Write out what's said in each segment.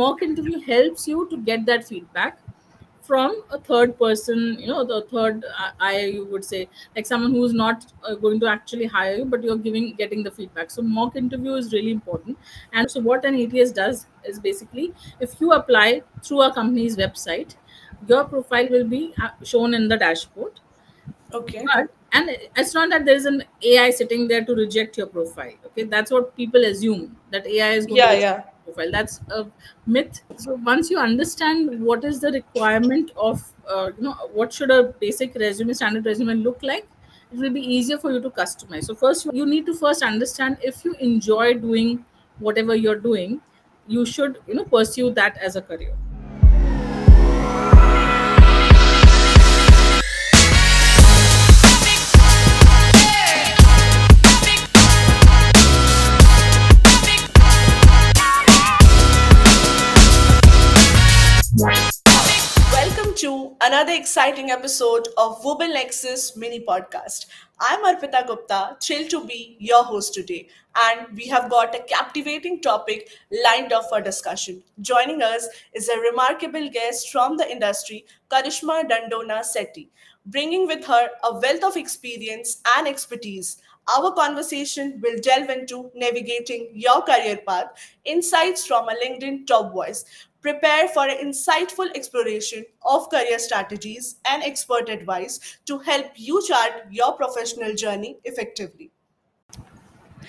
mock interview helps you to get that feedback from a third person you know the third i you would say like someone who's not uh, going to actually hire you but you're giving getting the feedback. So mock interview is really important. And so what an ats does is basically if you apply through a company's website your profile will be uh, shown in the dashboard. Okay. But and it's not that there's an ai sitting there to reject your profile okay? That's what people assume that ai is going yeah to yeah profile. That's a myth. So once you understand what is the requirement of uh, you know what should a basic resume standard resume look like it will be easier for you to customize. So first you need to first understand if you enjoy doing whatever you're doing you should you know pursue that as a career another exciting episode of Wooble Nexus mini podcast. I'm Arpita Gupta, thrilled to be your host today, and we have got a captivating topic lined up for discussion. Joining us is a remarkable guest from the industry, Karishma Dandona Sethi, bringing with her a wealth of experience and expertise. Our conversation will delve into navigating your career path, insights from a LinkedIn top voice. Prepare for an insightful exploration of career strategies and expert advice to help you chart your professional journey effectively.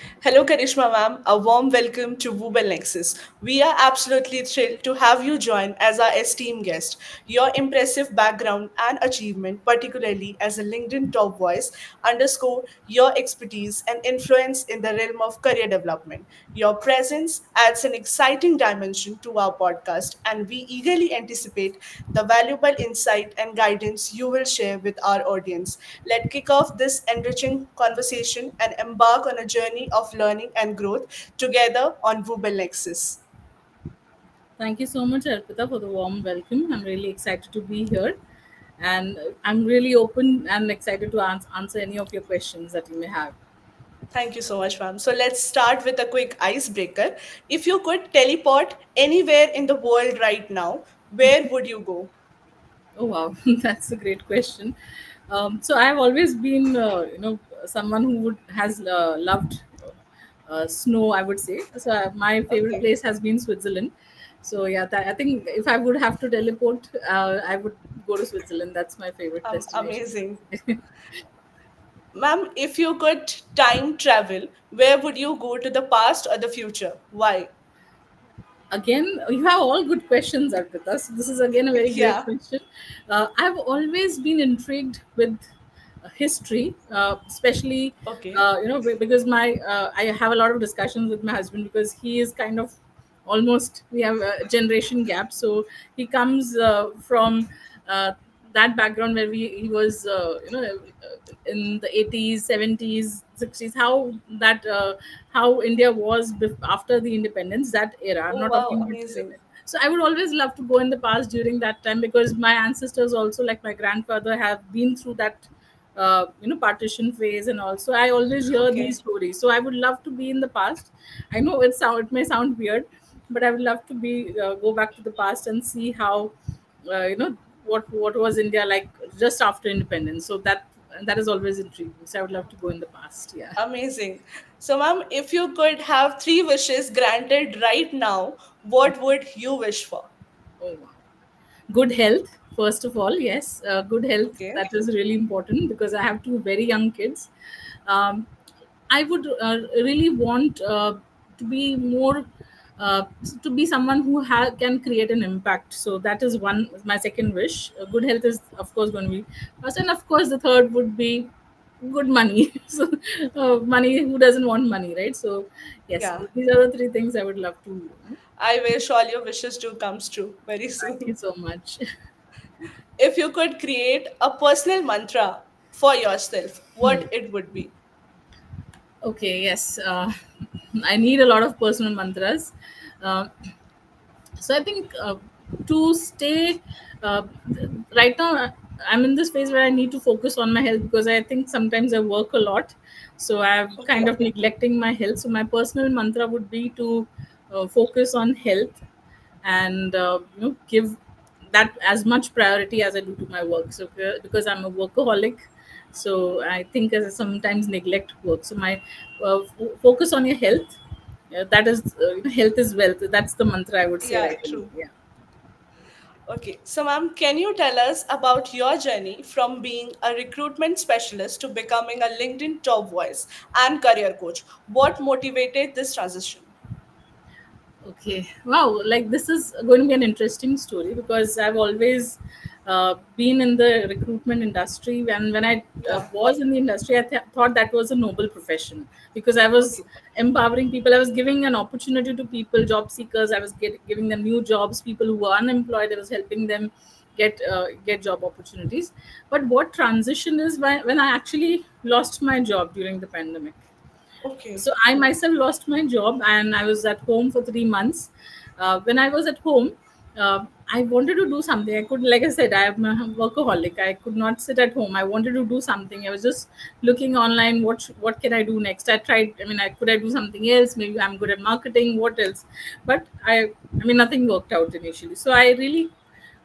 Hello, Karishma ma'am. A warm welcome to Wooble Nexus. We are absolutely thrilled to have you join as our esteemed guest. Your impressive background and achievement, particularly as a LinkedIn top voice, underscore your expertise and influence in the realm of career development. Your presence adds an exciting dimension to our podcast, and we eagerly anticipate the valuable insight and guidance you will share with our audience. Let's kick off this enriching conversation and embark on a journey of learning and growth together on Wooble Nexus. Thank you so much, Arpita, for the warm welcome. I'm really excited to be here. And I'm really open and excited to ans- answer any of your questions that you may have. Thank you so much, ma'am. So let's start with a quick icebreaker. If you could teleport anywhere in the world right now, where would you go? Oh, wow. That's a great question. Um, so I've always been, uh, you know, someone who would, has uh, loved snow, I would say. So uh, my favorite Okay. place has been Switzerland. So yeah, that, I think if I would have to teleport, uh, I would go to Switzerland. That's my favorite Um, destination. amazing. Ma'am, if you could time travel, where would you go to the past or the future? Why? again, you have all good questions, Arpita. So this is again a very great question. Uh, I've always been intrigued with uh, history, uh, especially Okay. uh, you know because my uh, I have a lot of discussions with my husband because he is kind of almost we have a generation gap, so he comes uh, from. Uh, that background where we he was uh, you know in the 80s 70s 60s how that uh, how india was bef- after the independence that era i'm Oh, not wow, talking about amazing. so i would always love to go in the past during that time because my ancestors also like my grandfather have been through that uh, you know partition phase and also i always hear Okay. these stories so i would love to be in the past i know it sound it may sound weird but i would love to be uh, go back to the past and see how uh, you know what what was india like just after independence so that that is always intriguing so i would love to go in the past yeah Amazing. So, ma'am, if you could have three wishes granted right now, what would you wish for? Oh, wow. Good health, first of all, yes. Uh, good health, Okay. that is really important because I have two very young kids. Um, I would uh, really want uh, to be more, uh, to be someone who ha- can create an impact. So that is one, my second wish. Uh, good health is, of course, going to be first. And of course, the third would be good money. so, uh, money, who doesn't want money, right? So, yes, Yeah. these are the three things I would love to. I wish all your wishes do comes true very soon. Thank you so much. If you could create a personal mantra for yourself, what it would be? Okay, yes. Uh, I need a lot of personal mantras. Uh, so I think uh, to stay uh, right now, I'm in this phase where I need to focus on my health because I think sometimes I work a lot. So I'm kind of neglecting my health. So my personal mantra would be to uh, focus on health and uh, you know give that as much priority as I do to my work. So because I'm a workaholic, so I think I sometimes neglect work. So my uh, f- focus on your health. Uh, that is uh, health is wealth. That's the mantra I would say. Yeah, right true. Yeah. Okay, so ma'am, can you tell us about your journey from being a recruitment specialist to becoming a LinkedIn top voice and career coach? What motivated this transition? Okay. Wow. Like this is going to be an interesting story because I've always uh, been in the recruitment industry. And when I uh, was in the industry, I th- thought that was a noble profession because I was empowering people. I was giving an opportunity to people, job seekers. I was get, giving them new jobs. People who were unemployed, I was helping them get uh, get job opportunities. But what transition is when, when I actually lost my job during the pandemic Okay. so i myself lost my job and i was at home for three months. Uh, when i was at home uh, i wanted to do something. I could like i said i'm a workaholic. I could not sit at home. I wanted to do something. I was just looking online what what can i do next? I tried i mean i could i do something else? Maybe i'm good at marketing. What else? But i i mean nothing worked out initially. So i really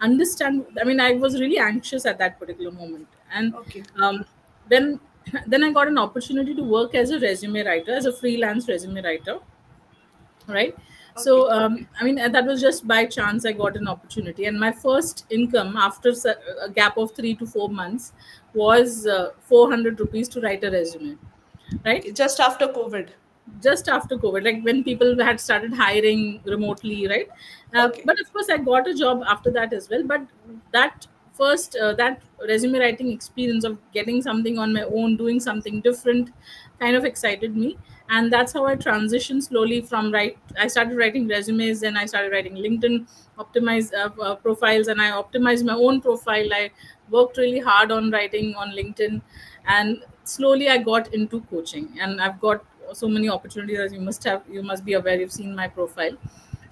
understand i mean i was really anxious at that particular moment. And Okay. um, then then i got an opportunity to work as a resume writer as a freelance resume writer right so um, i mean that was just by chance i got an opportunity and my first income after a gap of 3 to 4 months was uh, 400 rupees to write a resume right Just after COVID. just after COVID, like when people had started hiring remotely, right? Uh, Okay. But of course, I got a job after that as well. But that first, uh, that resume writing experience of getting something on my own, doing something different, kind of excited me, and that's how I transitioned slowly from write. I started writing resumes, then I started writing LinkedIn optimize uh, uh, profiles, and I optimized my own profile. I worked really hard on writing on LinkedIn, and slowly I got into coaching, and I've got so many opportunities as you must have you must be aware you've seen my profile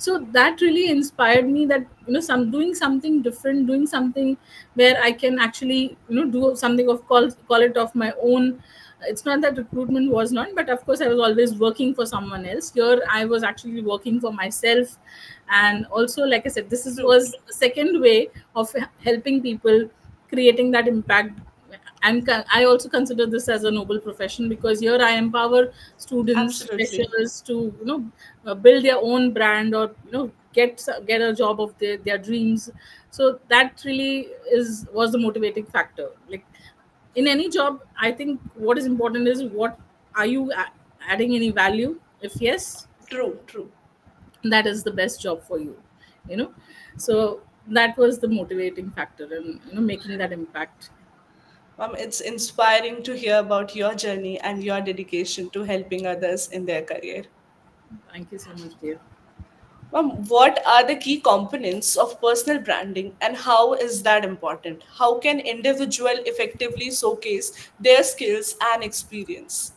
so that really inspired me that you know some doing something different doing something where i can actually you know do something of call call it of my own. It's not that recruitment was not but of course i was always working for someone else. Here i was actually working for myself. And also like i said this is, was the second way of helping people creating that impact and i also consider this as a noble profession because here i empower students freshers to you know uh, build their own brand or you know get get a job of their, their dreams. So that really is was the motivating factor. Like in any job i think what is important is what are you adding any value? If yes True, true. that is the best job for you you know? So that was the motivating factor and you know making that impact Ma'am, it's inspiring to hear about your journey and your dedication to helping others in their career. thank you so much dear Ma'am, what are the key components of personal branding and how is that important? How can individual effectively showcase their skills and experience?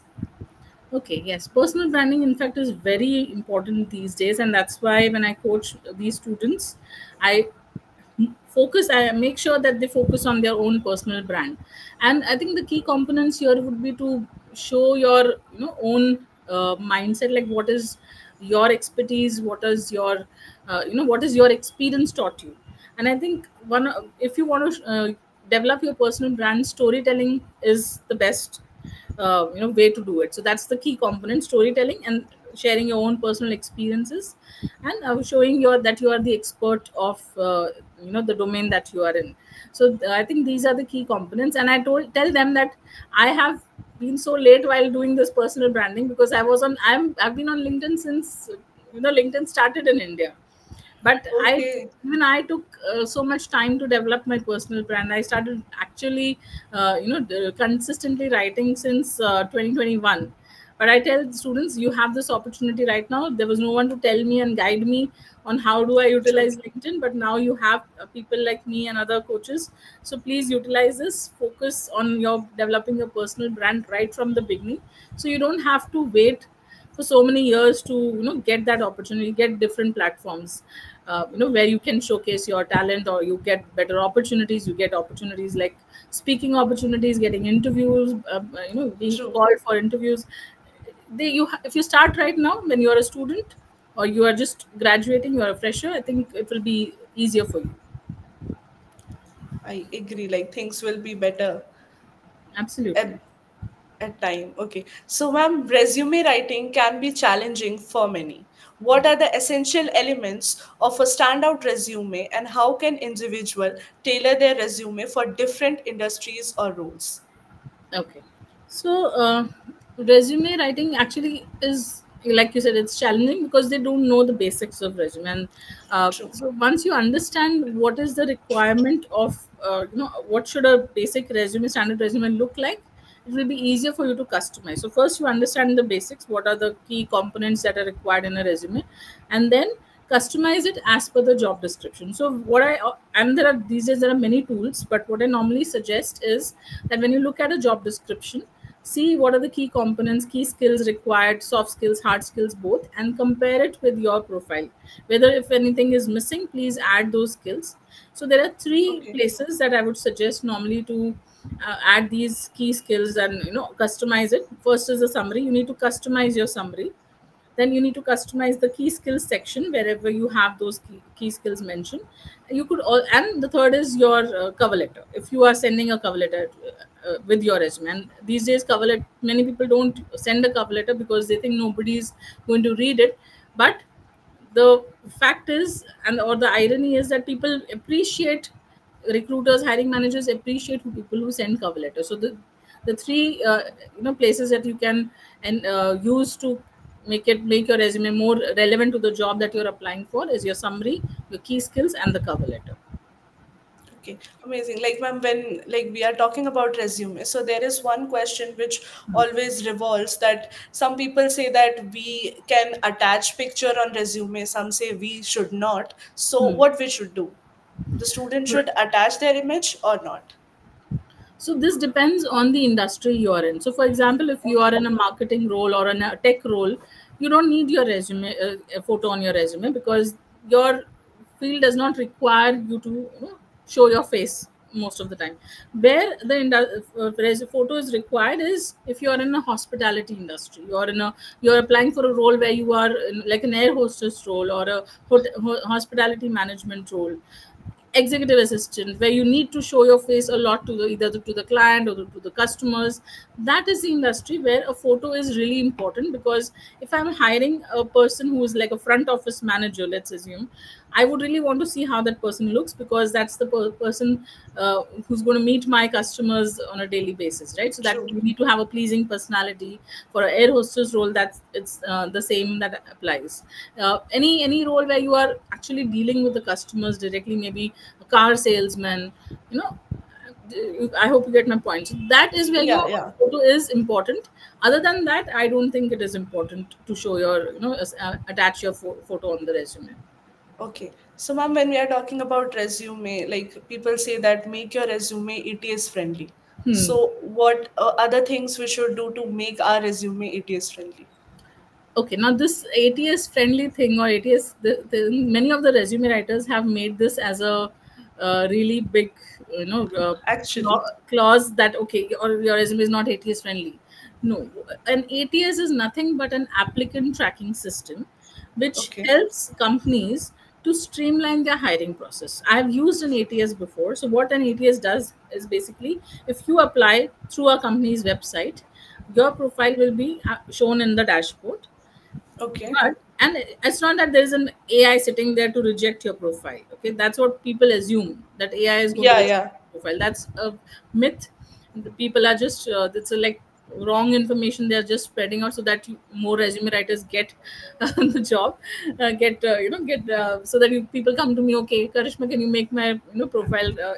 Okay, yes. Personal branding, in fact, is very important these days. And that's why when I coach these students, I focus, I make sure that they focus on their own personal brand. And I think the key components here would be to show your you know own uh, mindset, like what is your expertise, what is your uh, you know what is your experience taught you. And I think one if you want to uh, develop your personal brand, storytelling is the best uh, you know way to do it so that's the key component storytelling and sharing your own personal experiences and showing your that you are the expert of uh, you know the domain that you are in. So i think these are the key components. And i told tell them that i have been so late while doing this personal branding because i was on i'm i've been on linkedin since you know linkedin started in india. But i Okay. even i took uh, so much time to develop my personal brand. I started actually uh, you know consistently writing since uh, 2021 but i tell students you have this opportunity right now. There was no one to tell me and guide me on how do i utilize linkedin but now you have uh, people like me and other coaches. So please utilize this. Focus on your developing your personal brand right from the beginning. So you don't have to wait for so many years to you know get that opportunity get different platforms uh, you know where you can showcase your talent or you get better opportunities. You get opportunities like speaking opportunities getting interviews uh, you know being True. called for interviews they you if you start right now when you're a student or you are just graduating, you are a fresher, I think it will be easier for you. I agree. Like things will be better Absolutely. at at time. Okay. So, ma'am, resume writing can be challenging for many. What are the essential elements of a standout resume, and how can individual tailor their resume for different industries or roles? Okay. So, uh, resume writing actually is, like you said, it's challenging because they don't know the basics of resume. And uh, so, once you understand what is the requirement of, uh, you know, what should a basic resume, standard resume look like, it will be easier for you to customize. So, first you understand the basics, what are the key components that are required in a resume, and then customize it as per the job description so what i and there are these days there are many tools but what i normally suggest is that when you look at a job description see what are the key components key skills required soft skills hard skills both and compare it with your profile. Whether if anything is missing please add those skills. So there are three Okay. places that i would suggest normally to uh, add these key skills and you know customize it. First is the summary. You need to customize your summary. Then you need to customize the key skills section wherever you have those key, key skills mentioned. You could all and the third is your uh, cover letter. If you are sending a cover letter uh, with your resume. And these days cover letter many people don't send a cover letter because they think nobody's going to read it. But the fact is and or the irony is that people appreciate recruiters hiring managers appreciate people who send cover letters. So the the three uh, you know places that you can and uh, use to make it make your resume more relevant to the job that you're applying for is your summary your key skills and the cover letter Okay, amazing. Like, ma'am, when like we are talking about resume, so there is one question which always revolves that some people say that we can attach picture on resume, some say we should not. So, Hmm. what we should do? The student should attach their image or not? So this depends on the industry you are in. So, for example, if you are in a marketing role or in a tech role, you don't need your resume, uh, a photo on your resume because your field does not require you to you know, show your face most of the time. Where the uh, photo is required is if you are in a hospitality industry, you are in a you are applying for a role where you are in, like an air hostess role or a hospitality management role executive assistant where you need to show your face a lot to the, either to the client or to the customers that is the industry where a photo is really important because if i'm hiring a person who is like a front office manager let's assume i would really want to see how that person looks because that's the per- person uh, who's going to meet my customers on a daily basis right? So that True. you need to have a pleasing personality for an air hostess role that's it's uh, the same that applies. Uh, any any role where you are actually dealing with the customers directly maybe a car salesman you know i hope you get my point. So that is where Yeah, your yeah. photo is important. Other than that i don't think it is important to show your you know uh, attach your pho- photo on the resume Okay. So, ma'am, when we are talking about resume, like people say that make your resume ATS friendly. Hmm. So, what uh, other things we should do to make our resume ATS friendly? okay now this ats friendly thing or ats the, the, many of the resume writers have made this as a uh, really big you know uh, Actually, clause that okay or your resume is not ats friendly no an ats is nothing but an applicant tracking system which okay. helps companies to streamline their hiring process. I have used an ats before. So what an ats does is basically if you apply through a company's website your profile will be uh, shown in the dashboard. Okay. but and it's not that there's an ai sitting there to reject your profile okay? That's what people assume that ai is going to Yeah, reject yeah. your profile. That's a myth. The people are just uh, it's a, like wrong information they're just spreading out so that more resume writers get uh, the job uh, get uh, you know get uh, so that you, people come to me okay karishma can you make my you know profile uh,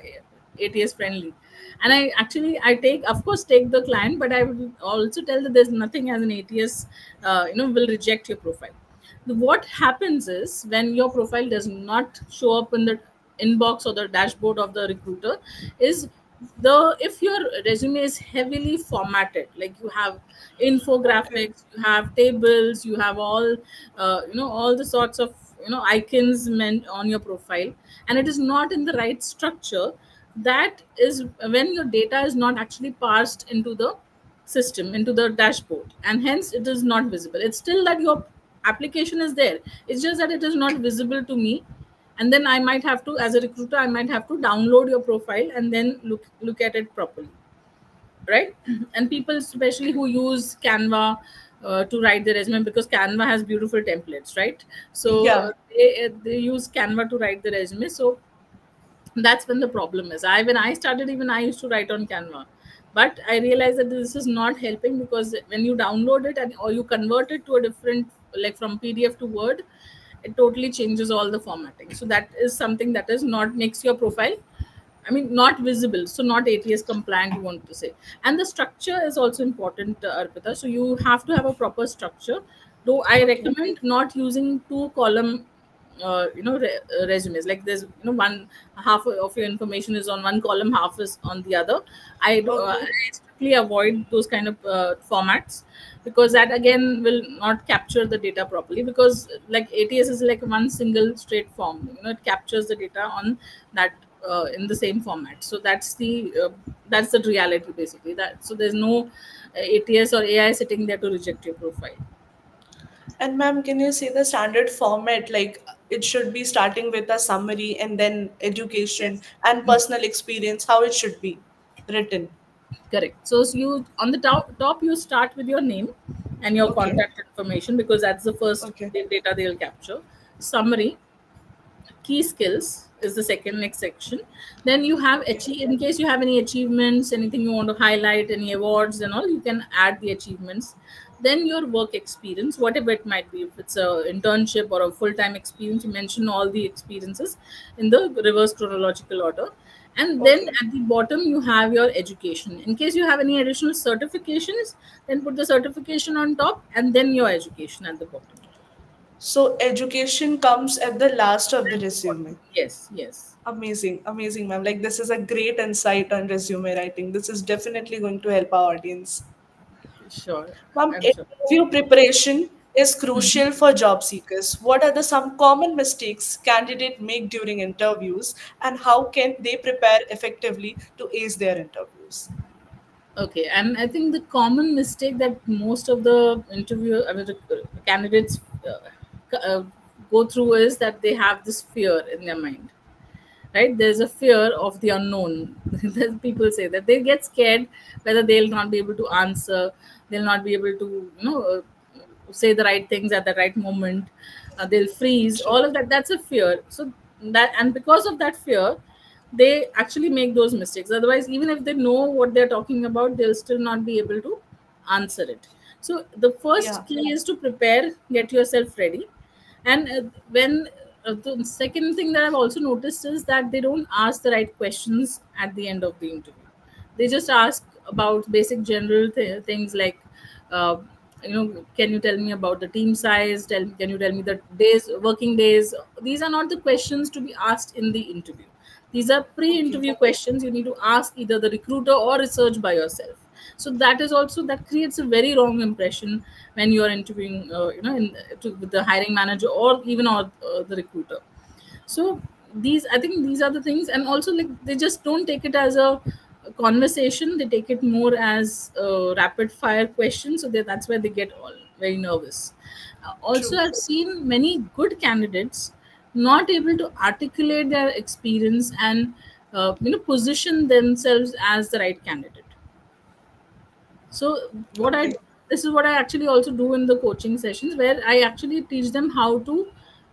ats friendly? And i actually i take of course take the client but i would also tell that there's nothing as an ats uh, you know will reject your profile. What happens is when your profile does not show up in the inbox or the dashboard of the recruiter is the if your resume is heavily formatted like you have infographics you have tables you have all uh, you know all the sorts of you know icons meant on your profile and it is not in the right structure that is when your data is not actually parsed into the system into the dashboard and hence it is not visible. It's still that you're application is there. It's just that it is not visible to me and then i might have to as a recruiter i might have to download your profile and then look look at it properly right? And people especially who use canva uh, to write their resume because canva has beautiful templates right? So Yeah. uh, they, they use canva to write the resume. So that's when the problem is. I when i started even i used to write on canva. But i realized that this is not helping because when you download it and or you convert it to a different like from pdf to word it totally changes all the formatting. So that is something that is not makes your profile i mean not visible. So not ats compliant you want to say. And the structure is also important uh, arpita. So you have to have a proper structure. Though i recommend not using two column uh, you know re- uh, resumes. Like there's you know one half of your information is on one column half is on the other. I do, uh, I strictly avoid those kind of uh, formats because that again will not capture the data properly because like ats is like one single straight form you know it captures the data on that uh, in the same format so that's the uh, that's the reality basically that so there's no uh, ats or ai sitting there to reject your profile And ma'am, can you say the standard format? Like it should be starting with a summary and then education and personal experience, how it should be written. Correct. So, you on the top, top you start with your name and your Okay. contact information because that's the first Okay. data they'll capture. Summary, key skills is the second next section. Then you have in case you have any achievements, anything you want to highlight, any awards and all, you can add the achievements. Then your work experience, whatever it might be, if it's a internship or a full-time experience, you mention all the experiences in the reverse chronological order and then Okay. at the bottom you have your education in case you have any additional certifications then put the certification on top and then your education at the bottom So education comes at the last of the resume. yes yes Amazing, amazing, ma'am. Like this is a great insight on resume writing. This is definitely going to help our audience. sure Ma'am, sure preparation is crucial for job seekers. What are the some common mistakes candidates make during interviews, and how can they prepare effectively to ace their interviews? okay and i think the common mistake that most of the interview I mean, the candidates uh, uh, go through is that they have this fear in their mind right there's a fear of the unknown people say that they get scared whether they'll not be able to answer they'll not be able to you know uh, say the right things at the right moment uh, they'll freeze all of that that's a fear so that and because of that fear they actually make those mistakes otherwise even if they know what they're talking about they'll still not be able to answer it so the first Yeah. key is to prepare get yourself ready and uh, when uh, the second thing that I've also noticed is that they don't ask the right questions at the end of the interview. They just ask about basic general th- things like, uh, you know, can you tell me about the team size? Tell can you tell me the days, working days? These are not the questions to be asked in the interview. These are pre-interview questions you need to ask either the recruiter or research by yourself so that is also that creates a very wrong impression when you are interviewing uh, you know in, to, with the hiring manager or even or uh, the recruiter so these i think these are the things and also like they just don't take it as a conversation they take it more as a rapid fire question so that that's where they get all very nervous. Uh, also True. i've seen many good candidates not able to articulate their experience and uh, you know position themselves as the right candidate. So what i this is what i actually also do in the coaching sessions where i actually teach them how to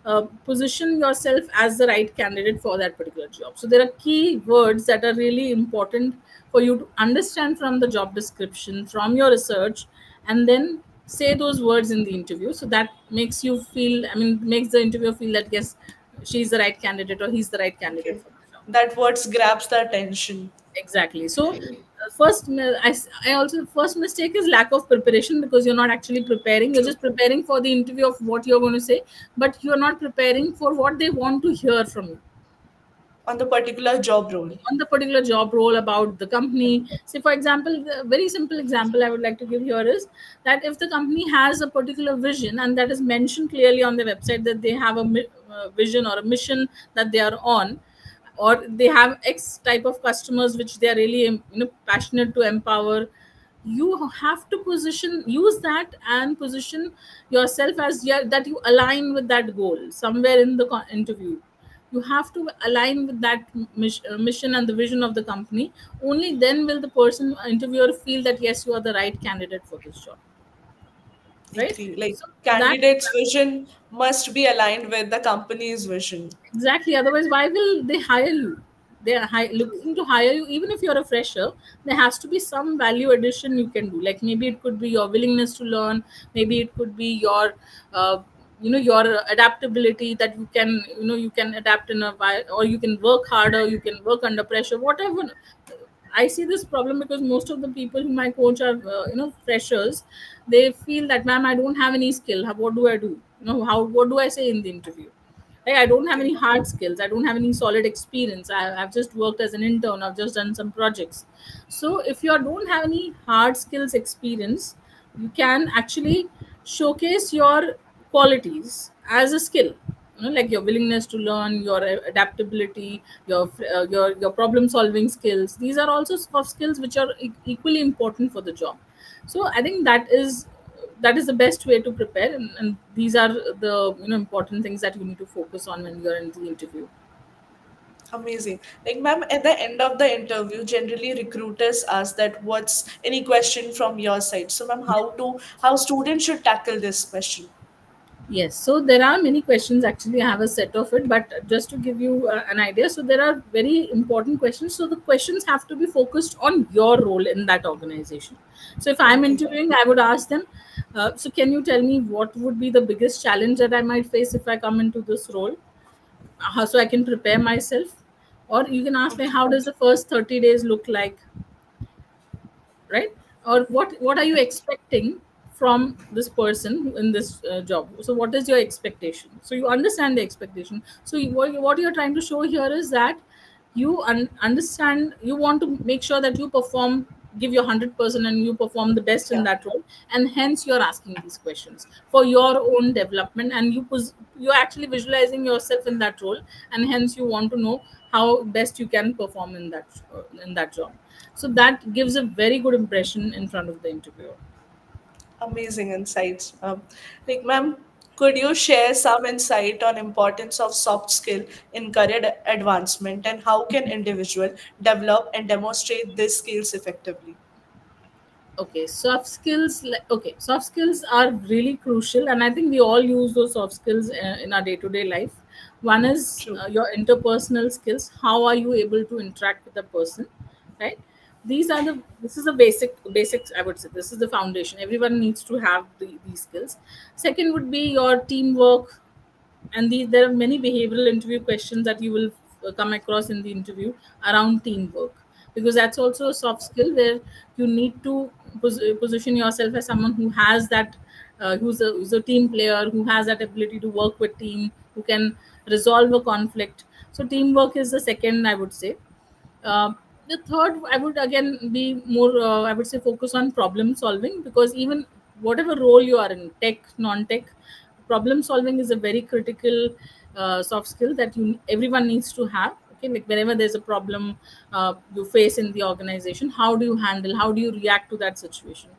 uh, position yourself as the right candidate for that particular job so there are key words that are really important for you to understand from the job description from your research and then say those words in the interview so that makes you feel i mean makes the interviewer feel that yes she's the right candidate or he's the right candidate Okay. for the job That words grabs the attention. exactly so first I, I, also first mistake is lack of preparation because you're not actually preparing. You're just preparing for the interview of what you're going to say but you're not preparing for what they want to hear from you. On the particular job role. on the particular job role about the company. Say for example the very simple example i would like to give here is that if the company has a particular vision and that is mentioned clearly on their website that they have a uh, vision or a mission that they are on or they have x type of customers which they are really you know passionate to empower. You have to position use that and position yourself as yeah, that you align with that goal somewhere in the interview. You have to align with that uh, mission and the vision of the company. Only then will the person interviewer feel that yes you are the right candidate for this job right? Like so that candidate's vision must be aligned with the company's vision. exactly. Otherwise why will they hire you? They are looking to hire you. Even if you're a fresher there has to be some value addition you can do. Like maybe it could be your willingness to learn. Maybe it could be your uh, you know your adaptability that you can you know you can adapt in a while or you can work harder you can work under pressure whatever I see this problem because most of the people whom I coach are, uh, you know, freshers. They feel that, ma'am, I don't have any skill. How, what do I do? You know, how what do I say in the interview? Like, I don't have any hard skills. I don't have any solid experience. I, I've just worked as an intern. I've just done some projects. So if you don't have any hard skills experience, you can actually showcase your qualities as a skill know, like your willingness to learn your adaptability your uh, your your problem solving skills these are also skills which are e- equally important for the job so i think that is that is the best way to prepare and, and these are the you know important things that you need to focus on when you're in the interview Amazing. Like, ma'am, at the end of the interview, generally recruiters ask that what's any question from your side. So, ma'am, how to how students should tackle this question? Yes, so there are many questions. Actually, I have a set of it, but just to give you uh, an idea, so there are very important questions. So the questions have to be focused on your role in that organization. So if I'm interviewing, I would ask them, uh, so can you tell me what would be the biggest challenge that I might face if I come into this role? How so I can prepare myself? Or you can ask me, how does the first 30 days look like? right or what what are you expecting from this person in this uh, job. So what is your expectation? So you understand the expectation. So you, what, you- what you're trying to show here is that you un- understand you want to make sure that you perform give your 100% and you perform the best in that role. And hence you're asking these questions for your own development. And you pos- you're actually visualizing yourself in that role. And hence you want to know how best you can perform in that in that job. So that gives a very good impression in front of the interviewer Amazing insights. Um, like, ma'am, could you share some insight on importance of soft skill in career advancement and how can individual develop and demonstrate these skills effectively? okay soft skills okay soft skills are really crucial and i think we all use those soft skills uh, in our day-to-day life one is uh, your interpersonal skills how are you able to interact with the person right these are the this is the basic basics i would say. This is the foundation. Everyone needs to have the, these skills. Second would be your teamwork. And the, there are many behavioral interview questions that you will uh, come across in the interview around teamwork. Because that's also a soft skill where you need to pos- position yourself as someone who has that uh, who's, a, who's a team player who has that ability to work with team who can resolve a conflict. So teamwork is the second i would say. Uh, the third, I would again be more, uh, I would say, focus on problem solving because even whatever role you are in, tech, non-tech, problem solving is a very critical uh, soft skill that you everyone needs to have. Okay, like whenever there's a problem uh, you face in the organization, how do you handle? How do you react to that situation?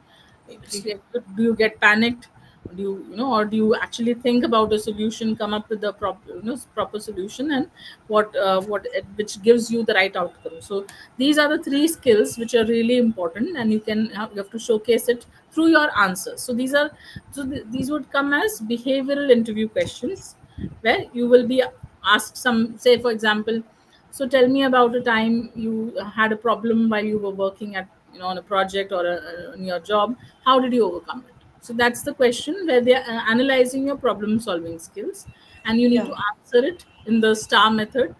Agree. do you get panicked do you you know or do you actually think about a solution come up with the proper you know proper solution and what uh, what which gives you the right outcome so these are the three skills which are really important and you can have, you have to showcase it through your answers so these are so th- these would come as behavioral interview questions where you will be asked some say for example so tell me about a time you had a problem while you were working at you know on a project or a, in your job. How did you overcome it? So that's the question where they are uh, analyzing your problem solving skills, and you need Yeah. to answer it in the STAR method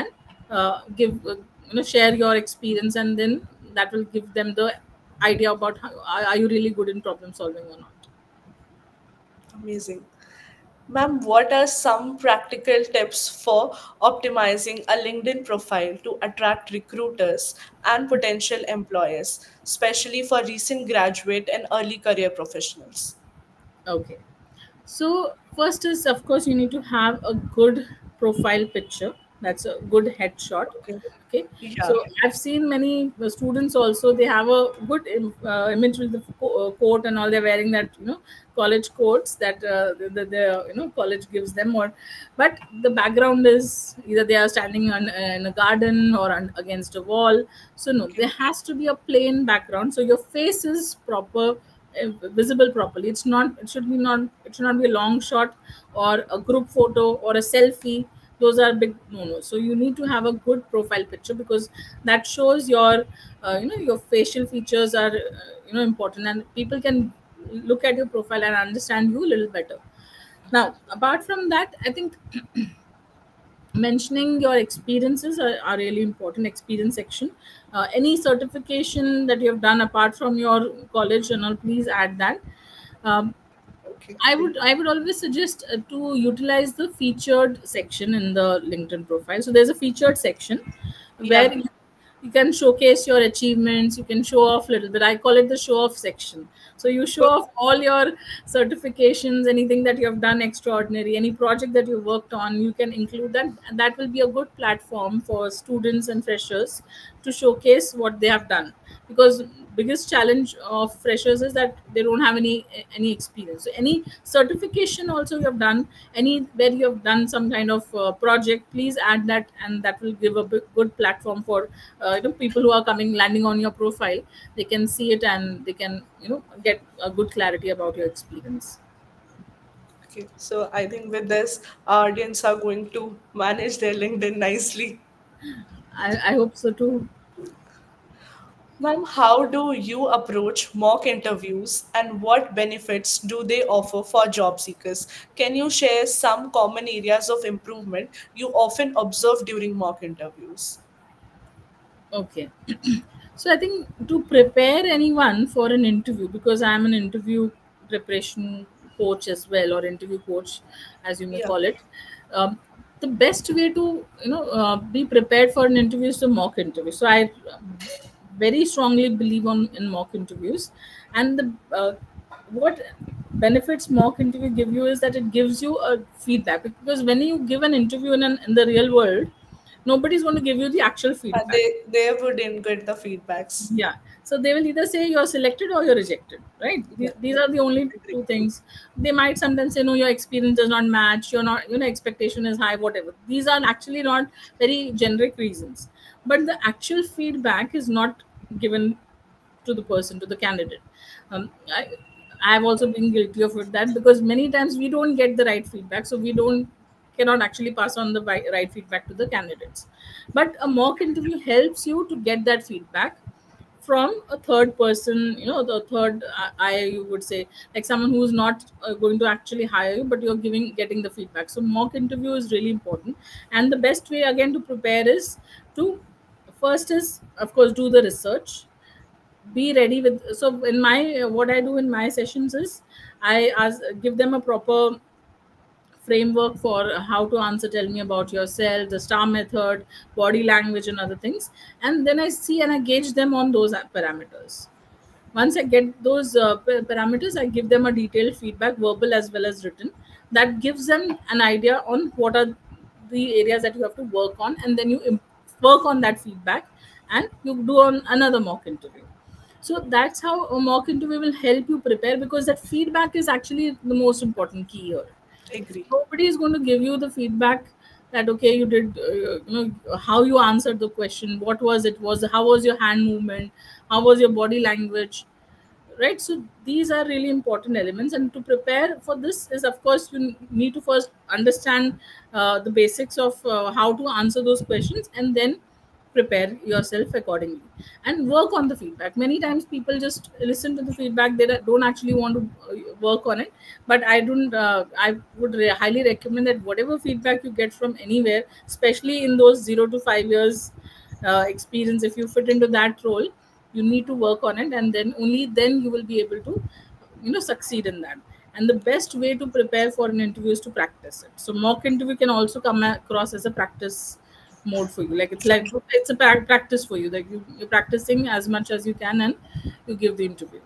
and uh, give uh, you know share your experience, and then that will give them the idea about how, are are you really good in problem solving or not. Amazing. Ma'am, what are some practical tips for optimizing a LinkedIn profile to attract recruiters and potential employers, especially for recent graduate and early career professionals? Okay. So first is of course you need to have a good profile picture that's a good headshot. Okay. okay. Yeah. so i've seen many uh, students also they have a good uh, image with the uh, coat and all. They're wearing that you know college coats that uh, the, the, the you know college gives them or but the background is either they are standing on, uh, in a garden or on, against a wall. So no there has to be a plain background. So your face is proper visible properly. It's not it should be not it should not be a long shot or a group photo or a selfie those are big no no so you need to have a good profile picture because that shows your uh, you know your facial features are uh, you know important and people can look at your profile and understand you a little better. Now apart from that i think mentioning your experiences are, are really important experience section. Uh, any certification that you have done apart from your college and all please add that. Um, Okay. I would I would always suggest uh, to utilize the featured section in the LinkedIn profile. So there's a featured section where Yeah. you, you can showcase your achievements. You can show off a little bit. I call it the show off section. So you show off all your certifications, anything that you have done extraordinary, any project that you worked on. You can include that, and that will be a good platform for students and freshers to showcase what they have done. Because biggest challenge of freshers is that they don't have any any experience so any certification also you have done any where you have done some kind of uh, project please add that and that will give a big, good platform for uh, you know people who are coming landing on your profile they can see it and they can you know get a good clarity about your experience Okay. So I think with this, our audience are going to manage their LinkedIn nicely. i, I hope so too Ma'am, how do you approach mock interviews and what benefits do they offer for job seekers? Can you share some common areas of improvement you often observe during mock interviews? Okay. so I think to prepare anyone for an interview, because I'm an interview preparation coach as well, or interview coach, as you may Yeah. call it, um, the best way to you know uh, be prepared for an interview is to mock interview. So I very strongly believe on in mock interviews, and the uh, what benefits mock interview give you is that it gives you a feedback. Because when you give an interview in, an, in the real world nobody's going to give you the actual Uh, feedback. they they wouldn't get the feedbacks. yeah. So they will either say you're selected or you're rejected right? Yeah. these, these are the only two things. They might sometimes say no your experience does not match. You're not you know expectation is high whatever. These are actually not very generic reasons. But the actual feedback is not given to the person to the candidate. Um, I, i've also been guilty of that because many times we don't get the right feedback so we don't cannot actually pass on the right, feedback to the candidates. But a mock interview helps you to get that feedback from a third person you know the third eye you would say like someone who's not uh, going to actually hire you but you're giving getting the feedback. So mock interview is really important. And the best way again to prepare is to first is of course do the research. Be ready with so in my what i do in my sessions is i ask give them a proper framework for how to answer tell me about yourself the star method body language and other things. And then i see and i gauge them on those parameters. Once i get those uh, pa- parameters i give them a detailed feedback verbal as well as written that gives them an idea on what are the areas that you have to work on and then you work on that feedback and you do on another mock interview. So that's how a mock interview will help you prepare because that feedback is actually the most important key here. I Agree. nobody is going to give you the feedback that okay you did uh, you know how you answered the question what was it was how was your hand movement how was your body language right? So these are really important elements. And to prepare for this is of course you need to first understand uh, the basics of uh, how to answer those questions and then prepare yourself accordingly and work on the feedback. Many times people just listen to the feedback. They don't actually want to uh, work on it. But i don't uh, i would highly recommend that whatever feedback you get from anywhere especially in those 0 to 5 years uh, experience if you fit into that role you need to work on it and then only then you will be able to you know succeed in that. And the best way to prepare for an interview is to practice it. So mock interview can also come across as a practice mode for you. Like it's like it's a practice for you. Like you, you're practicing as much as you can and you give the interview.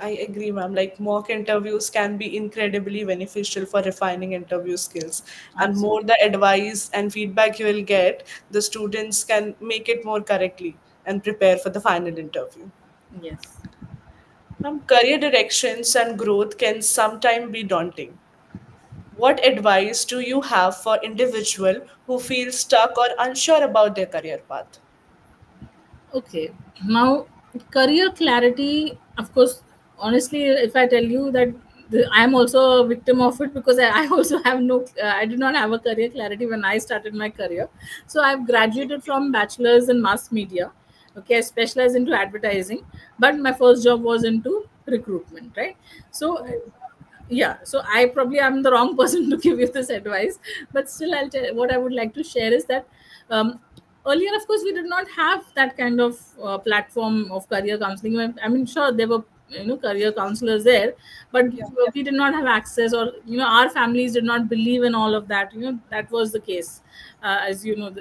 I agree, ma'am. Like mock interviews can be incredibly beneficial for refining interview skills. And more the advice and feedback you will get, the students can make it more correctly and prepare for the final interview. yes Ma'am, career directions and growth can sometimes be daunting. What advice do you have for individual who feel stuck or unsure about their career path? Okay. Now, career clarity, of course, honestly, if I tell you that I am also a victim of it because I, I also have no, uh, I did not have a career clarity when I started my career. So I've graduated from bachelor's in mass media. Okay, I specialized into advertising, but my first job was into recruitment, right? So yeah so i probably am the wrong person to give you this advice but still i'll tell what i would like to share is that um, earlier of course we did not have that kind of uh, platform of career counseling I mean sure there were you know career counselors there. But yeah. we did not have access or you know our families did not believe in all of that. You know that was the case uh, as you know.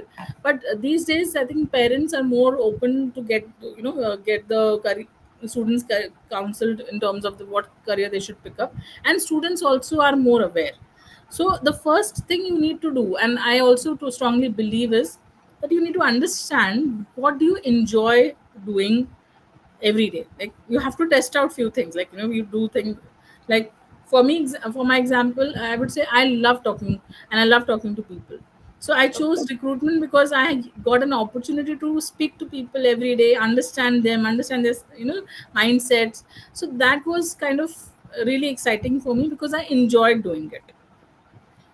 But these days i think parents are more open to get you know uh, get the career students counseled in terms of the, what career they should pick up. And students also are more aware. So the first thing you need to do and i also to strongly believe is that you need to understand what do you enjoy doing every day. Like you have to test out few things. Like you know you do things like for me for my example i would say i love talking and i love talking to people. So i chose Okay. recruitment because i got an opportunity to speak to people every day understand them understand this you know mindsets. So that was kind of really exciting for me because i enjoyed doing it.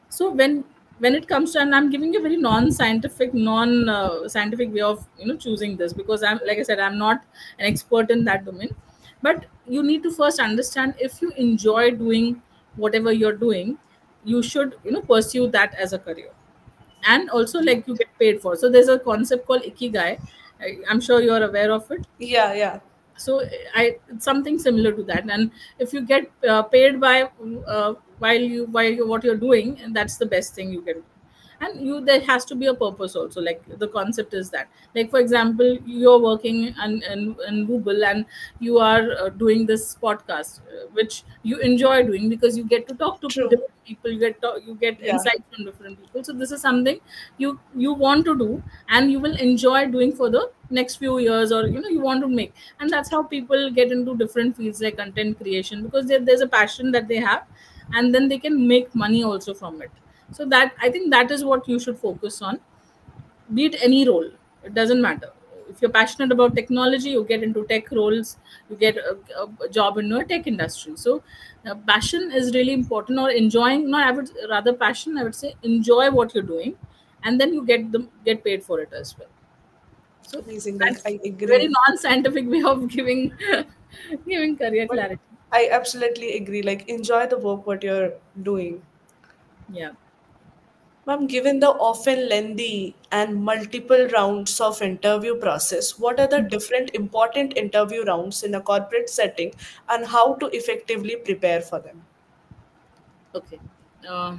So when when it comes to and i'm giving a very non-scientific non-scientific way of you know choosing this because i'm like i said i'm not an expert in that domain. But you need to first understand if you enjoy doing whatever you're doing you should you know pursue that as a career. And also like you get paid for so there's a concept called ikigai. I'm sure you're aware of it. Yeah, yeah. So i something similar to that. And if you get uh, paid by uh, while you while you what you're doing and that's the best thing you can do and you there has to be a purpose also like the concept is that like for example you're working in, in, in google and you are uh, doing this podcast uh, which you enjoy doing because you get to talk to True. different people you get to, you get Yeah. insights from different people so this is something you you want to do and you will enjoy doing for the next few years or you know you want to make and that's how people get into different fields like content creation because there, there's a passion that they have and then they can make money also from it so that i think that is what you should focus on. Be it any role it doesn't matter. If you're passionate about technology you get into tech roles you get a, a job in a tech industry. So uh, passion is really important or enjoying not i would rather passion i would say enjoy what you're doing and then you get them get paid for it as well. So Amazing. That's I a very non-scientific way of giving giving career clarity. I absolutely agree. Like enjoy the work what you're doing. yeah Ma'am, given the often lengthy and multiple rounds of interview process, what are the different important interview rounds in a corporate setting and how to effectively prepare for them? okay uh,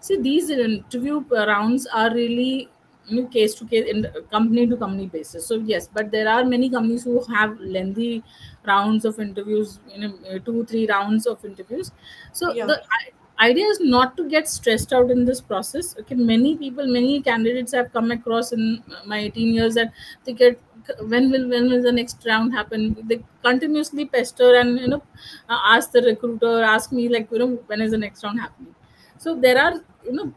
See, these interview rounds are really you know, case to case in company to company basis. So yes, but there are many companies who have lengthy rounds of interviews, you know, two three rounds of interviews. So Yeah, the i- idea is not to get stressed out in this process. Okay, many people, many candidates have come across in my 18 years that they get when will when will the next round happen? They continuously pester and you know uh, ask the recruiter, ask me like you know when is the next round happening so there are you know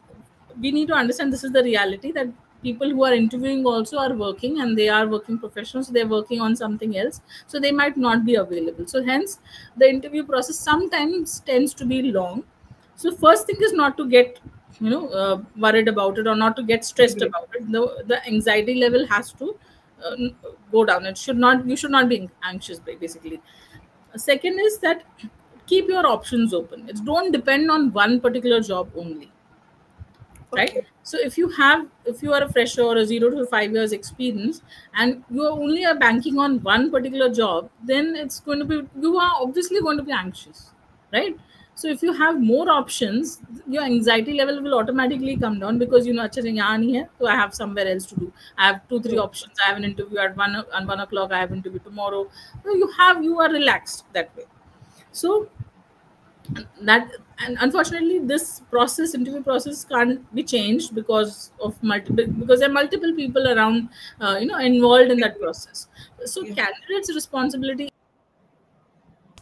we need to understand this is the reality that people who are interviewing also are working and they are working professionals they're working on something else so they might not be available so hence the interview process sometimes tends to be long so first thing is not to get you know uh, worried about it or not to get stressed about it. The, the anxiety level has to uh, go down. It should not you should not be anxious basically. Second is that keep your options open. It's don't depend on one particular job only. Right? Okay. so if you have if you are a fresher or a zero to five years experience and you are only are banking on one particular job then it's going to be you are obviously going to be anxious. Right so if you have more options your anxiety level will automatically come down because you know acha yahan nahi so i have somewhere else to do. I have two three options. I have an interview at 1 on 1 o'clock i have interview tomorrow. So you have you are relaxed that way. So that and unfortunately this process interview process can't be changed because of multiple because there are multiple people around uh, you know involved in that process. So yeah. candidates responsibility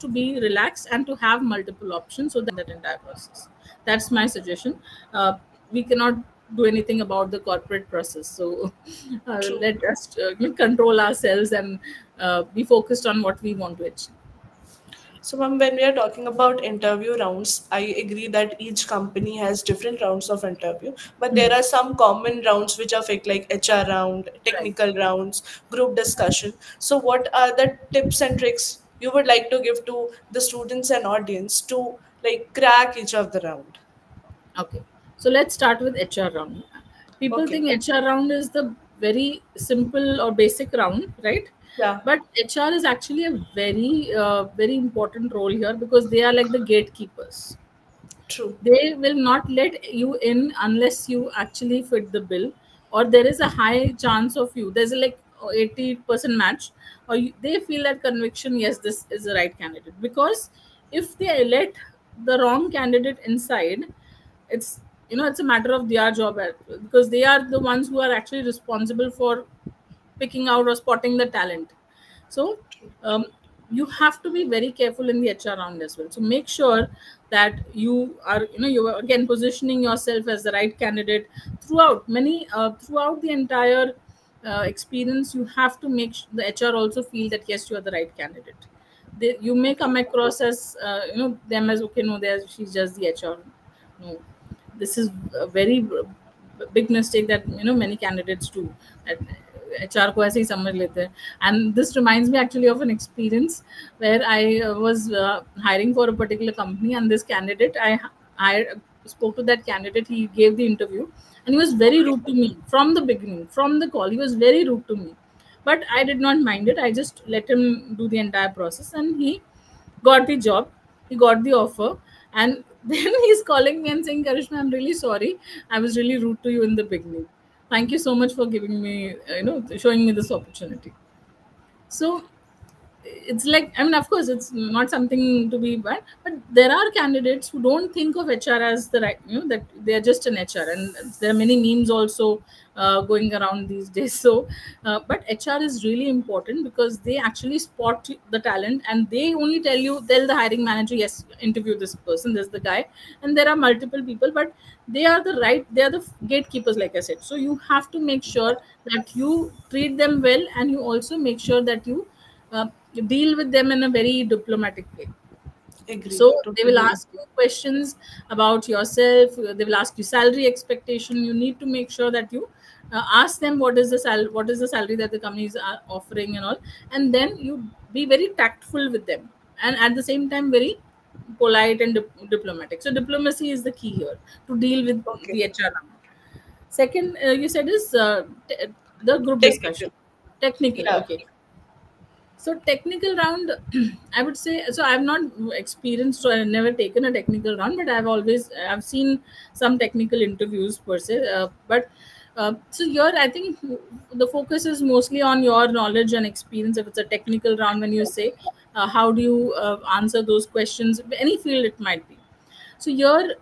to be relaxed and to have multiple options so that, that entire process. That's my suggestion. Uh, we cannot do anything about the corporate process so uh, let us uh, control ourselves and uh, be focused on what we want to achieve. So, ma'am, when we are talking about interview rounds, I agree that each company has different rounds of interview, but there are some common rounds which are fake, like HR round, technical rounds, group discussion. So, what are the tips and tricks you would like to give to the students and audience to like crack each of the round? Okay, so let's start with HR round. People Okay. think HR round is the very simple or basic round, right? Yeah. But HR is actually a very, uh, very important role here because they are like the gatekeepers. True. They will not let you in unless you actually fit the bill, or there is a high chance of you. There's like 80% match, or they feel that conviction, yes, this is the right candidate. Because if they let the wrong candidate inside, it's you know it's a matter of their job because they are the ones who are actually responsible for picking out or spotting the talent. So um, you have to be very careful in the hr round as well. So make sure that you are you know you are again positioning yourself as the right candidate throughout many uh, throughout the entire uh, experience you have to make sh- the hr also feel that yes you are the right candidate they, you may come across as uh, you know them as okay no there's she's just the hr no this is a very b- big mistake that you know many candidates do that HR को ऐसे ही समझ लेते हैं and this reminds me actually of an experience where I uh, was uh, hiring for a particular company and this candidate I I spoke to that candidate he gave the interview and he was very rude to me from the beginning from the call. He was very rude to me. But I did not mind it. I just let him do the entire process and he got the job. He got the offer. And then he's calling me and saying karishma i'm really sorry. I was really rude to you in the beginning. Thank you so much for giving me uh, you know showing me this opportunity. So it's like i mean of course it's not something to be bad but there are candidates who don't think of hr as the right you know that they're just an hr and there are many memes also uh, going around these days. So uh, but hr is really important because they actually spot the talent and they only tell you tell the hiring manager yes interview this person this is the guy. And there are multiple people but they are the right they are the gatekeepers like i said. So you have to make sure that you treat them well and you also make sure that you uh, deal with them in a very diplomatic way. Agree. so they will ask you questions about yourself. They will ask you salary expectation. You need to make sure that you uh, ask them what is the sal- what is the salary that the companies are offering and all. And then you be very tactful with them. And at the same time very polite and dip- diplomatic. So diplomacy is the key here to deal with Okay. the hr second uh, you said is uh, t- the group Technical. discussion. Technical Yeah. okay so technical round i would say so i've not experienced so i've never taken a technical round but i've always i've seen some technical interviews per se uh, but uh, so here i think the focus is mostly on your knowledge and experience. If it's a technical round when you say uh, how do you uh, answer those questions? Any field it might be. So here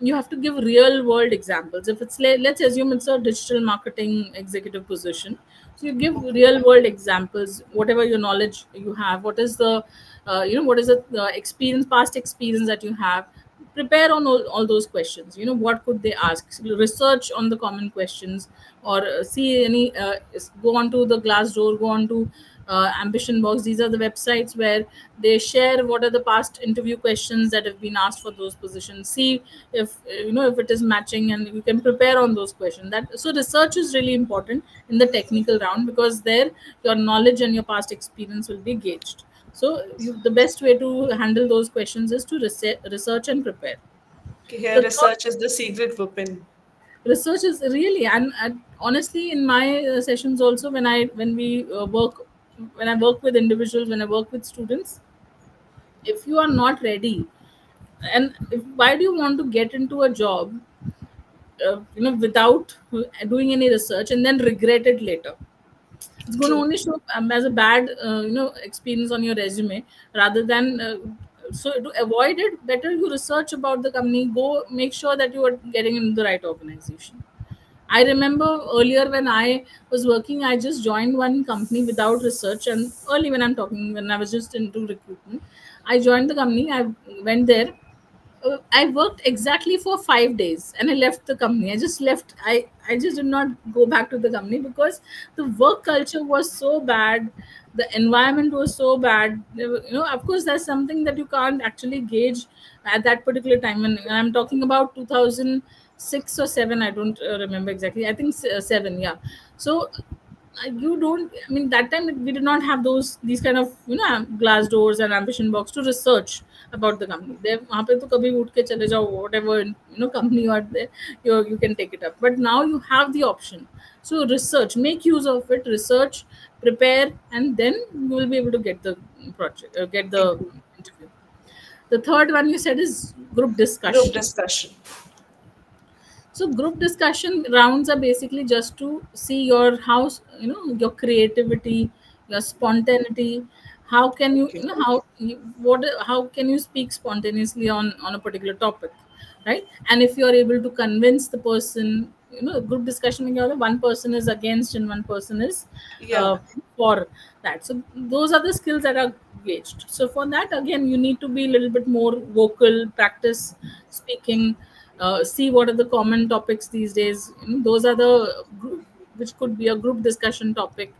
you have to give real world examples. If it's let's assume it's a digital marketing executive position so you give real world examples whatever your knowledge you have what is the uh, you know what is the experience past experience that you have prepare on all, all those questions. You know what could they ask? Research on the common questions or uh, see any uh, go on to the Glassdoor go on to uh, AmbitionBox. These are the websites where they share what are the past interview questions that have been asked for those positions. See if you know if it is matching and you can prepare on those questions. That so research is really important in the technical round because there your knowledge and your past experience will be gauged. So you, the best way to handle those questions is to research, research and prepare. Okay, Here, The research is the secret weapon. research is really and, and honestly in my uh, sessions also when i when we uh, work when i work with individuals when i work with students if you are not ready and if, why do you want to get into a job uh, you know without doing any research and then regret it later? It's going to only show um, as a bad uh, you know experience on your resume rather than uh, so to avoid it better you research about the company go make sure that you are getting into the right organization i remember earlier when i was working i just joined one company without research and early when i'm talking when i was just into recruitment i joined the company i went there uh, I worked exactly for five days and I left the company. I just left. I, I just did not go back to the company because the work culture was so bad. The environment was so bad. You know, of course, there's something that you can't actually gauge at that particular time. And I'm talking about six or seven i don't uh, remember exactly. I think uh, seven yeah. So uh, you don't i mean that time we did not have those these kind of you know Glassdoors and AmbitionBox to research about the company. There wahan to kabhi uth whatever you know company you are there you you can take it up. But now you have the option. So research make use of it research prepare and then you will be able to get the project uh, get the interview. The third one you said is group discussion. Group discussion so group discussion rounds are basically just to see your how you know your creativity your spontaneity. How can you, you know how you, what how can you speak spontaneously on on a particular topic right? And if you are able to convince the person you know group discussion one person is against and one person is yeah. uh, for that. So those are the skills that are gauged. So for that again you need to be a little bit more vocal practice speaking uh, see what are the common topics these days you know, those are the group, which could be a group discussion topic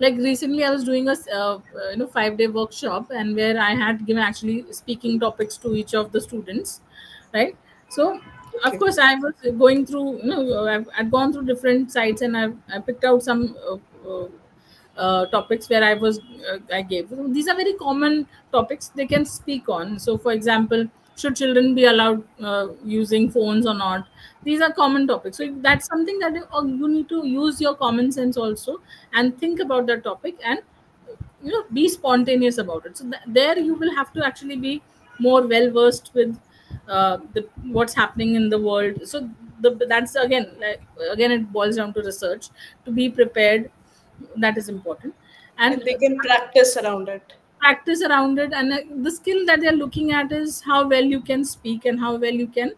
like recently i was doing a uh, uh, you know five day workshop and where i had given actually speaking topics to each of the students right so of course i was going through you know i've, I've gone through different sites and i've I picked out some uh, uh, uh, topics where I was uh, I gave. These are very common topics they can speak on. So, for example, should children be allowed uh, using phones or not? These are common topics. So that's something that you, uh, you need to use your common sense also and think about that topic and you know be spontaneous about it. So th- there you will have to actually be more well versed with uh, the what's happening in the world. So the, that's again like again it boils down to research to be prepared that is important And and they can practice around it. Practice around it. And uh, the skill that they're looking at is how well you can speak and how well you can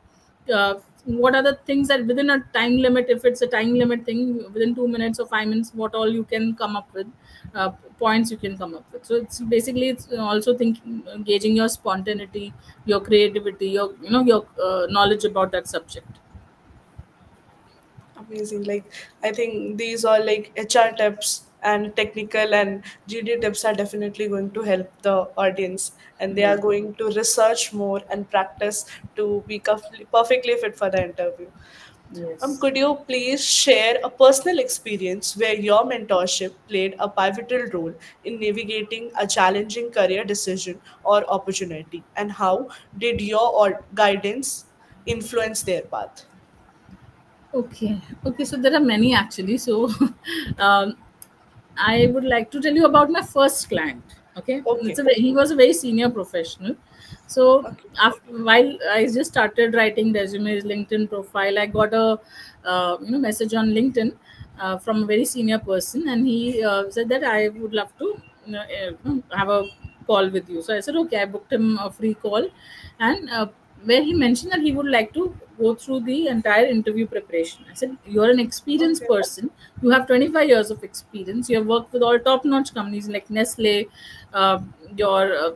uh, what are the things that within a time limit if it's a time limit thing within two minutes or five minutes what all you can come up with uh, points you can come up with. So it's basically it's also thinking gauging your spontaneity your creativity your you know your uh, knowledge about that subject. Amazing. Like I think these are like HR tips and technical and GD tips are definitely going to help the audience. And they are going to research more and practice to be perfectly fit for the interview. Um, could you please share a personal experience where your mentorship played a pivotal role in navigating a challenging career decision or opportunity, and how did your guidance influence their path? okay. Okay so there are many actually. So um, I would like to tell you about my first client. Okay, Okay, a he was a very senior professional. So okay, after while I just started writing resumes, LinkedIn profile, I got a uh, you know message on LinkedIn uh, from a very senior person, and he uh, said that I would love to you know, uh, have a call with you. So I said okay. I booked him a free call, and uh, where he mentioned that he would like to go through the entire interview preparation. I said you're an experienced okay, person. You have 25 years of experience. You have worked with all top notch companies like nestle uh, your uh,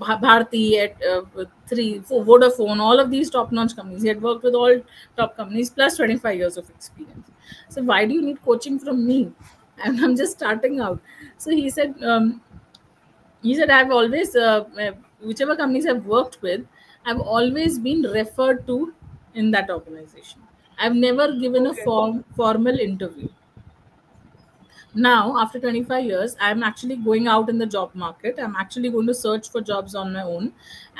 Bha- bharti at uh, three four vodafone all of these top notch companies. He had worked with all top companies plus 25 years of experience. So why do you need coaching from me? And i'm just starting out. So he said um, he said i've always uh, uh, whichever companies i've worked with i've always been referred to in that organization. I've never given a form formal interview. Now after 25 years i'm actually going out in the job market. I'm actually going to search for jobs on my own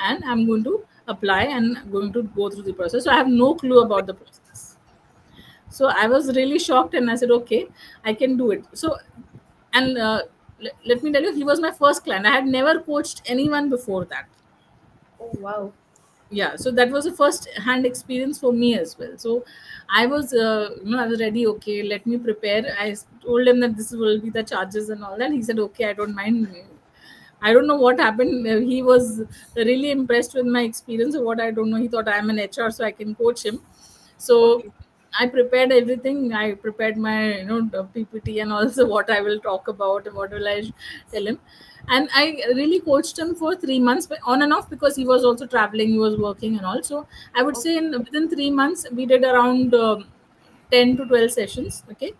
and i'm going to apply and going to go through the process. So i have no clue about the process. So i was really shocked and i said okay i can do it. So and uh, le- let me tell you he was my first client. I had never coached anyone before that. Oh wow. Yeah so that was a first hand experience for me as well. So i was uh, you know i was ready okay let me prepare. I told him that this will be the charges and all that. He said okay i don't mind. I don't know what happened. He was really impressed with my experience or what i don't know. He thought i'm an hr so i can coach him. So I prepared everything. I prepared my you know PPT and also what I will talk about and what will I tell him. And I really coached him for three months, but on and off because he was also traveling, he was working and all. So I would say in within three months we did around um, ten to twelve sessions. Okay,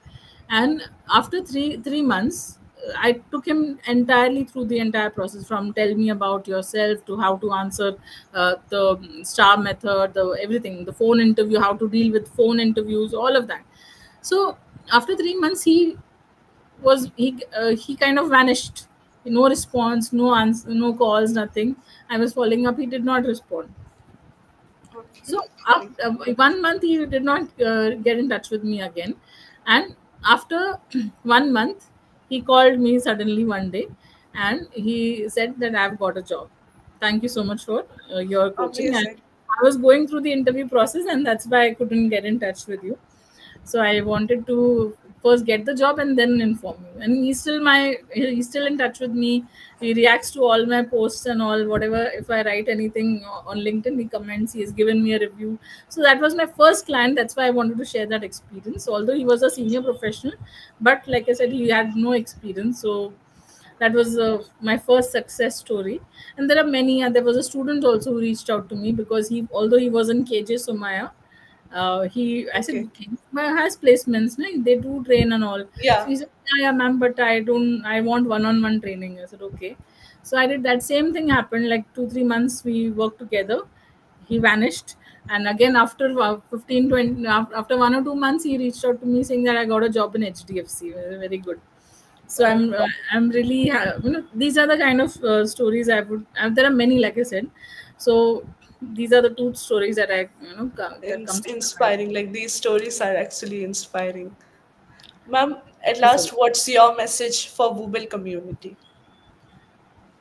and after three three months I took him entirely through the entire process from tell me about yourself to how to answer uh, the star method, the everything, the phone interview, how to deal with phone interviews, all of that. So after three months, he was he uh, he kind of vanished. No response, no answer, no calls, nothing. I was following up. He did not respond. So after, uh, one month, he did not uh, get in touch with me again, and after one month he called me suddenly one day and he said that I've got a job. Thank you so much for uh, your coaching. And I was going through the interview process, and that's why I couldn't get in touch with you. So I wanted to first get the job and then inform you. And he's still my he's still in touch with me. He reacts to all my posts and all whatever. If I write anything on LinkedIn, he comments. He has given me a review. So that was my first client. That's why I wanted to share that experience. Although he was a senior professional, but like I said, he had no experience. So that was uh, my first success story and there are many there was a student also who reached out to me because he although he was in KJ Somaiya uh, he I said Okay. Has placements, no? They do train and all. So Yeah. he said, Yeah, yeah, ma'am, but I don't I want one-on-one training. I said, Okay. So I did that same thing happened like two, three months we worked together. He vanished. And again after uh, 15, 20 after one or two months, he reached out to me saying that I got a job in HDFC. Very very good. So I'm uh, I'm really you know these are the kind of uh, stories I would. Uh, there are many, like I said. So these are the two stories that I you know co- that Ins- comes to my mind. inspiring. Like these stories are actually inspiring. Ma'am, at Thank you so last, what's your message for Wooble community?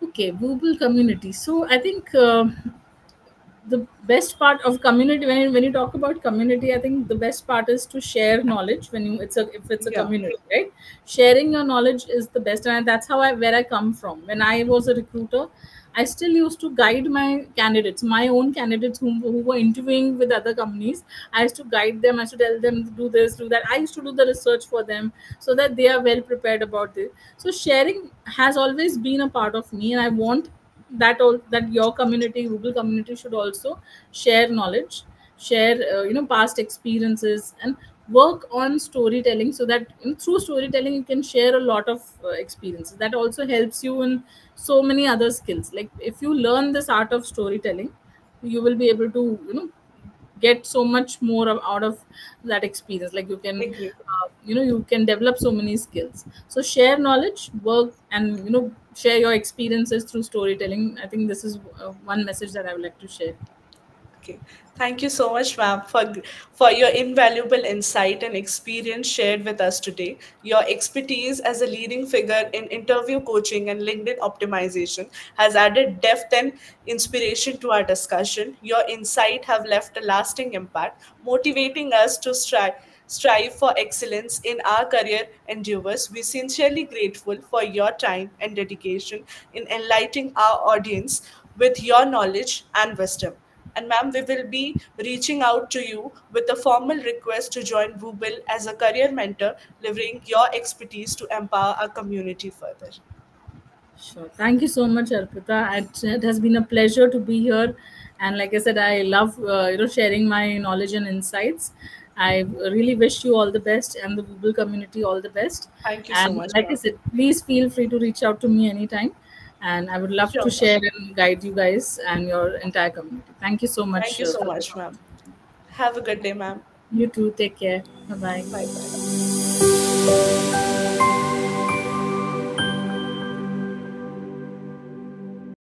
Okay, Wooble community. So I think uh, the best part of community when you, when you talk about community, I think the best part is to share knowledge. When you it's a if it's a Yeah. community, right? Sharing your knowledge is the best, and that's how I where I come from. When I was a recruiter, I still used to guide my candidates, my own candidates who, who were interviewing with other companies. I used to guide them. I used to tell them to do this, do that. I used to do the research for them so that they are well prepared about this. So sharing has always been a part of me, and I want that all that your community, Wooble community, should also share knowledge, share uh, you know past experiences, and work on storytelling so that through storytelling you can share a lot of uh, experiences. That also helps you in so many other skills. Like if you learn this art of storytelling you will be able to you know get so much more out of that experience. Like you can Agree. uh, you know you can develop so many skills. So share knowledge work and you know share your experiences through storytelling. I think this is uh, one message that i would like to share Okay. Thank you so much, ma'am, for for your invaluable insight and experience shared with us today. Your expertise as a leading figure in interview coaching and LinkedIn optimization has added depth and inspiration to our discussion. Your insight have left a lasting impact, motivating us to strive strive for excellence in our career endeavors. We sincerely grateful for your time and dedication in enlightening our audience with your knowledge and wisdom. And ma'am, we will be reaching out to you with a formal request to join Wooble as a career mentor, leveraging your expertise to empower our community further. Sure. Thank you so much, Arpita. It, it has been a pleasure to be here. And like I said, I love uh, you know sharing my knowledge and insights. I really wish you all the best and the Wooble community all the best. Thank you so much, like I said, please feel free to reach out to me anytime and I would love sure. to share and guide you guys and your entire community. Thank you so much. Thank you so much, ma'am. Have a good day, ma'am. You too. Take care. Bye-bye. Bye-bye.